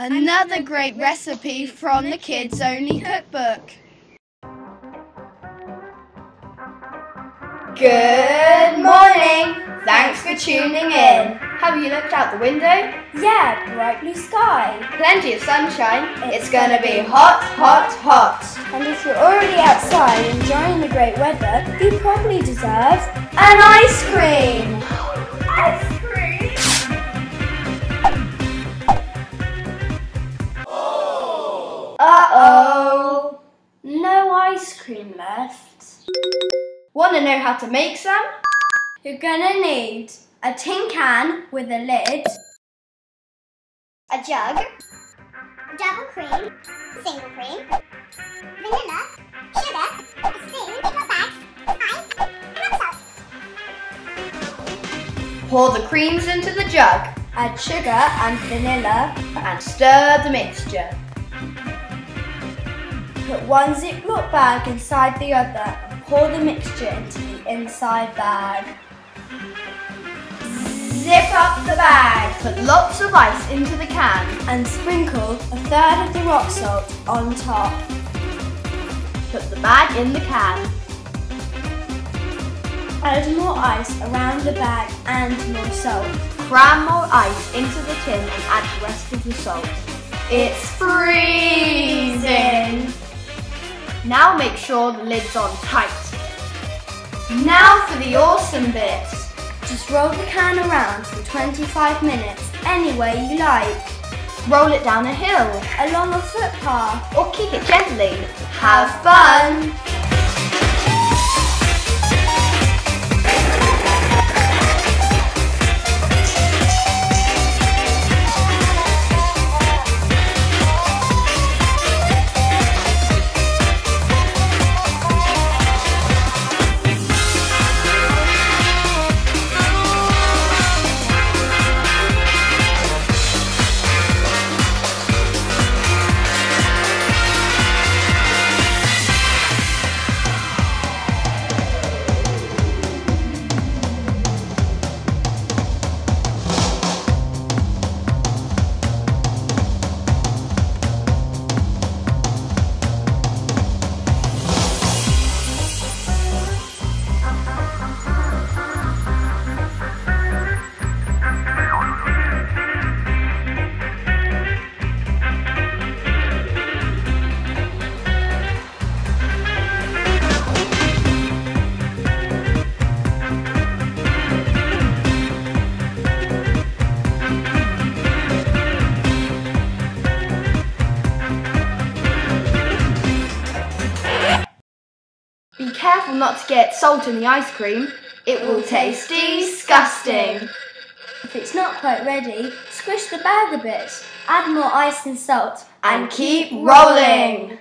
Another great recipe from the Kids Only Cookbook. Good morning! Thanks for tuning in. Have you looked out the window? Yeah, bright blue sky. Plenty of sunshine. It's gonna be hot, hot, hot. And if you're already outside enjoying the great weather, you probably deserve An ice cream! ice cream. Cream left. Wanna know how to make some? You're gonna need a tin can with a lid, a jug, double cream, single cream, vanilla, sugar, a spoon, pickle bags, ice, and salt. Pour the creams into the jug add sugar and vanilla, and stir the mixture. Put one Ziploc bag inside the other and pour the mixture into the inside bag. Zip up the bag Put lots of ice into the can. and sprinkle a third of the rock salt on top. Put the bag in the can. Add more ice around the bag and more salt. Cram more ice into the tin and add the rest of the salt. It's freezing! Now make sure the lid's on tight. Now for the awesome bit. Just roll the can around for 25 minutes any way you like, Roll it down a hill along a footpath. or kick it gently. Have fun! Be careful not to get salt in the ice cream. It will taste disgusting. If it's not quite ready, squish the bag a bit, add more ice and salt, And keep rolling.